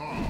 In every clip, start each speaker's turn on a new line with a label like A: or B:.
A: Ha!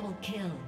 B: Double kill.